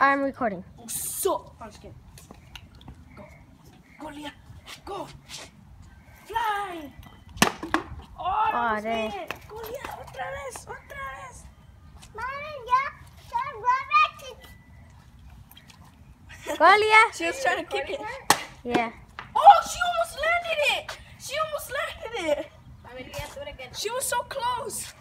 I'm recording. So, I'm just kidding. Go. Go, Leah. Go. Fly. Oh, Aw, no, dang. Go, Leah. Otra vez. Otra vez. Go, Leah. She was trying to kick it. Yeah. Oh, she almost landed it. She almost landed it. A ver, do it again. She was so close.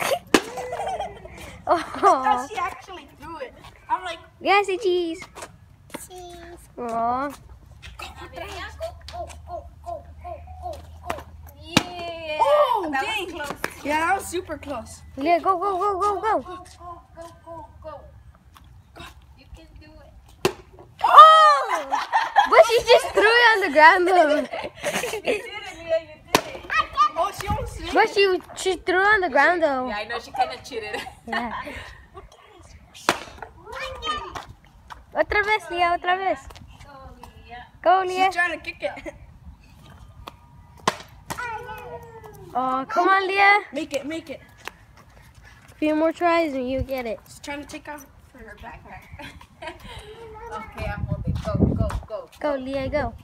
Oh. she actually threw it. I'm like, Yeah, say cheese. Aw. A ver, Lía, go. Oh, oh, oh, oh, oh, oh. Yeah. oh, that dang. was close. Yeah, that was super close. Leah, go, go, go, go, go. Go, go, go, go, go. You can do it. Oh! But she just threw it on the ground though. You did it, Leah. You did it. Oh, she almost landed But she she threw on the ground though. Yeah, I know she kind of cheated. Yeah. Otra vez, Leah, otra vez. Go. Leah. She's trying to kick it. Oh, come on, Leah. Make it, make it. A few more tries and you get it. She's trying to take out. Her backpack. okay, I'm holding. Go, go, go. Go, Leah, go.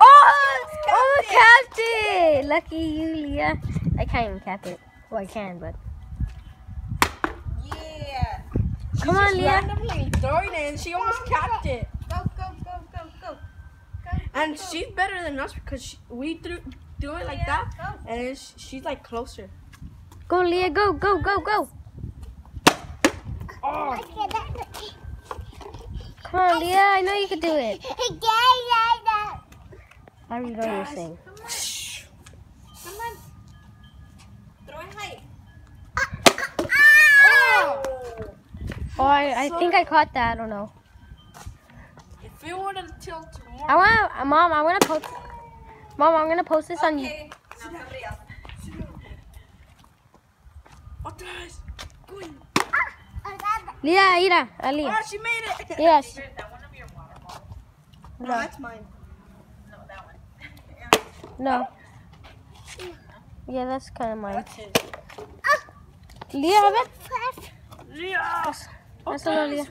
Oh! Oh, oh capped it! Lucky you, Leah. I can't even cap it. Well, I can, but. Yeah. She's Come on, just Leah. randomly throwing it and she almost capped it. Go, go, go, go, go. Go, And go, she's better than us because she, we threw do it like that, and sh- she's like closer. Go, Leah, go, go, go, go. Oh, Come on, Leah. I know you can do it. I already know what you're saying. Come on. Throw it high. oh! Oh, I, I think I caught that. I don't know. If it would have tilted more. I want to, uh, Mom, I want to post. Mom, I'm going to post this on you. Okay. Now somebody else. Otra vez. Going. Leah, mira, a Leah. Oh, she made it. Yes. Is that one of your water bottles? No, that's mine. No, that one. No. Yeah, that's kind of mine. That's his. Leah, a ver. Yeah. Hazlo, Leah.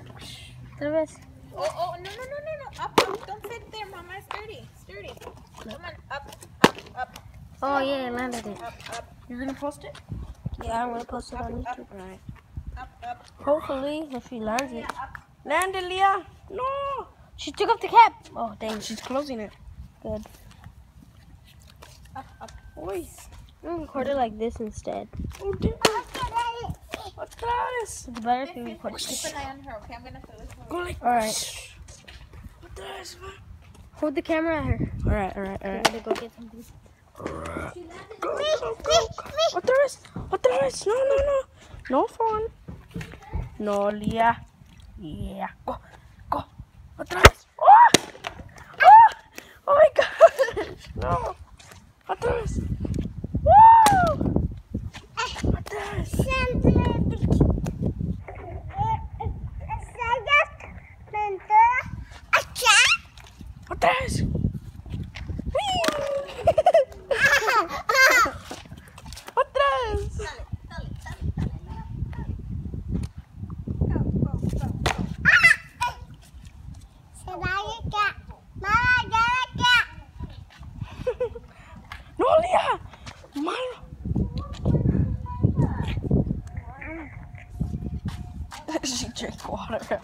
Otra vez. Oh, oh, no, no, no, no, no. Up, up. Don't sit there, Mama. It's dirty. It's dirty. Come on. Up, up, up, Oh, yeah, I landed it. up, up, You're gonna post it? Yeah, I'm going to post it on YouTube. Alright. up, up. Hopefully, if she lands it. Yeah. Land it, Leah. No. She took off the cap. Oh, dang. She's closing it. Good. Up, up. Oi. I'm going to record it like this instead. Oh, damn. Otra vez. It's better if you record it. Keep an eye on her, okay? I'm gonna fill this one. Go like. Alright. Otra vez, ma. Hold the camera at her. Alright, alright, I'm alright. going to go get something. Go, go, go. Otra vez. Otra vez. No, no, no. No phone. No, Leah. Yeah. Go. Go. Otra vez. Oh! Oh! Oh my gosh. No. Otra vez. Woo! Otra vez. Otra vez. Whee! Otra vez. Dale, dale, dale, dale, dale. Go, go, go, go. No, Leah. Malo. she drank water.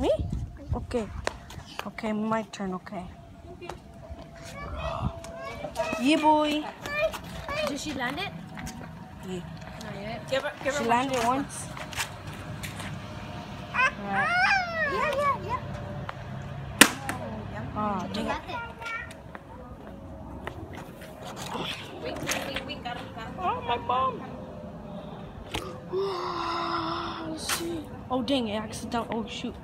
Me? Okay. Okay, my turn, okay. Yeah, boy. Did she land it? Yeah. Give her, give her She landed once. Alright. Oh, dang it. Wait, wait, wait, wait. Got it, got it. Oh, my bum. Let's. Oh, oh, dang, it accident. Oh, shoot.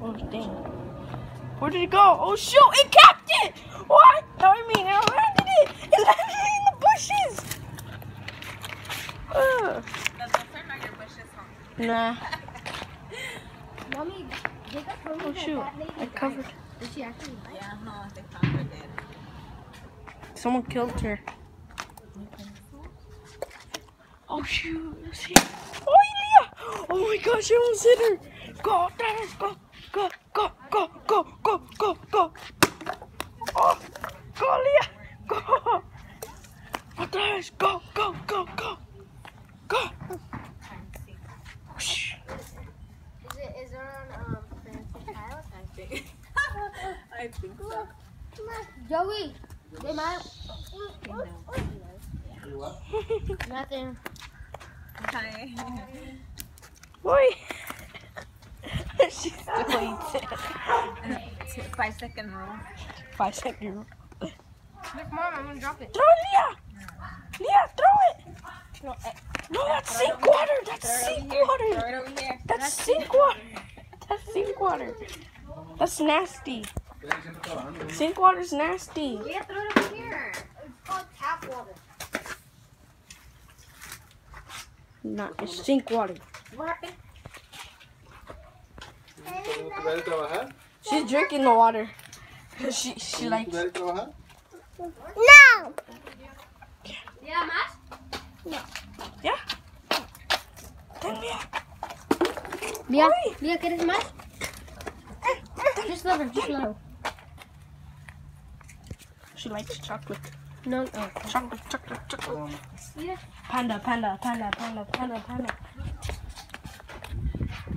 Oh, dang. Where did it go? Oh, shoot, it capped it. What? No, I mean, it landed it. It landed in the bushes. Ugh. Those are not your bushes, huh? Nah. Mommy, they got Oh, shoot. that lady I covered. Did she actually die? Yeah, no, they found her. Someone killed her. Oh shoot! Let's. Oh Leah! Oh my gosh! I almost hit her. Go, Dennis! Go, go, go, go, go, go, go, go! Oh, go, Leah! Go! Oh, Dennis! Go, go, go, go, go! Whoosh. Is it is it on um Francis Island? I think. I think so. Joey, they might nothing. Hi. Boy! She's doing it. Five second rule. Five second. rule. Look, mom, I'm gonna drop it. Throw it, Leah! Leah, throw it! No, that's sink water! That's sink water! Throw it over here. That's sink water! That's sink water! That's nasty. Sink water's nasty. Yeah, throw it over here. It's called tap water. Not it's sink water. What happened? ¿Puedes trabajar? She's drinking the water. She she likes ¿Puedes trabajar? No. Yeah, más. Yeah. Then Leah. Mia, Mia, ¿quieres más? Eh, eh. Just let her, just let her. She likes chocolate. No, no. Chocolate, chocolate, chocolate. Yeah. Panda, panda, panda, panda, panda, panda.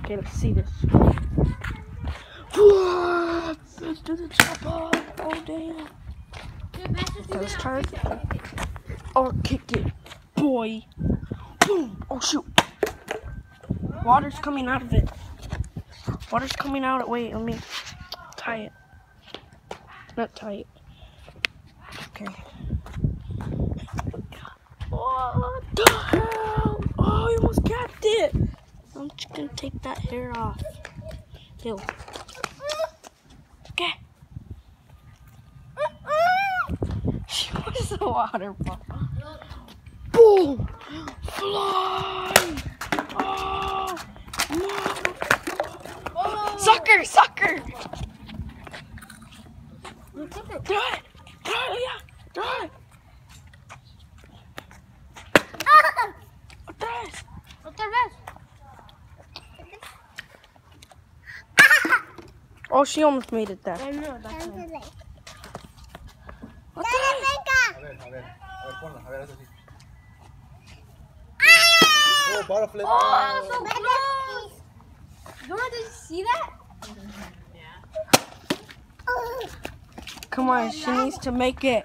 Okay, let's see this. Let's do the chopper. Oh damn. Let's try it. Or kick it. Boy. Boom. Oh shoot. Water's coming out of it. Water's coming out. Wait, let me tie it. Not tie it. Okay. What the hell? Oh, I almost capped it. I'm just gonna take that hair off. Ew. Okay. She was water ball. Boom! Fly! Oh! No! Sucker! Sucker! Throw it! Throw it, Leah! Throw it! Otra vez! Otra vez. Oh, she almost made it there. I know, that's Otra vez! A ver, a ver. A ver, ponla. A ver, eso sí. Oh, butterfly. Oh, so close. You want to see that? Come on, she needs to make it.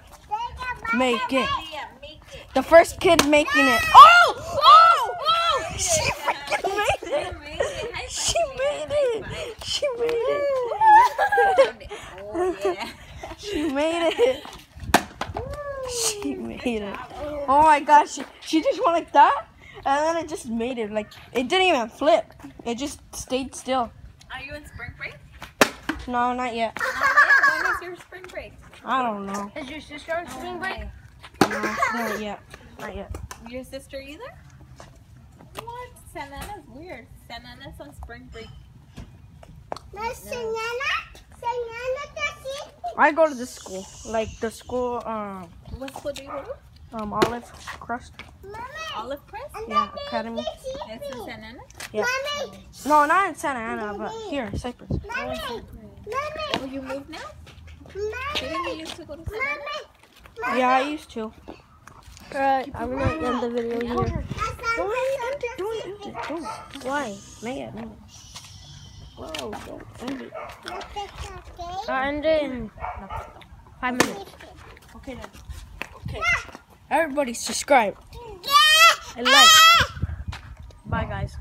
Make it. Yeah, make it. The first kid making it. Oh! Oh! Oh! She freaking made it! Make it. High She made it! She made it! Oh. She made it! She made it. Oh my gosh, she, she just went like that, and then it just made it. Like, it didn't even flip. It just stayed still. Are you in spring break? No, not yet. Yeah. When is your spring break? I don't know. Is your sister on spring break? No, not yet. Not yet. Your sister either? What? Sanana's weird. Sanana's on spring break. I go to the school. Like, the school, um, What school do you go to? um, Olive Crest. Olive Crest? Yeah, Academy. It's in Sanana? Yeah. No, not in Santa Ana, but here in Cypress. Oh, you moved now? Didn't you used to go to Sanana? Yeah, I used to. Alright, I'm gonna end the video here. Don't end it, don't end it, don't. Why? Not yet, not yet. Whoa, don't end it. I'll end it in five minutes. Okay then. Okay. Everybody subscribe and like. Ah. Bye guys.